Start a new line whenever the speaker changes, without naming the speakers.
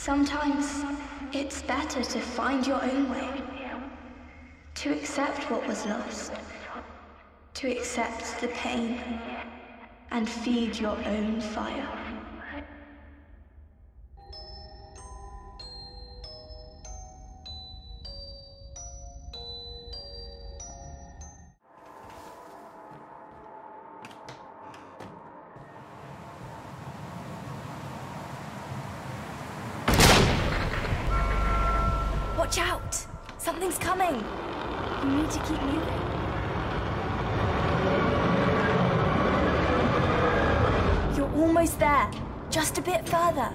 Sometimes it's better to find your own way, to accept what was lost, to accept the pain, and feed your own fire.
Watch out! Something's coming! You need to keep moving. You're almost there. Just a bit further.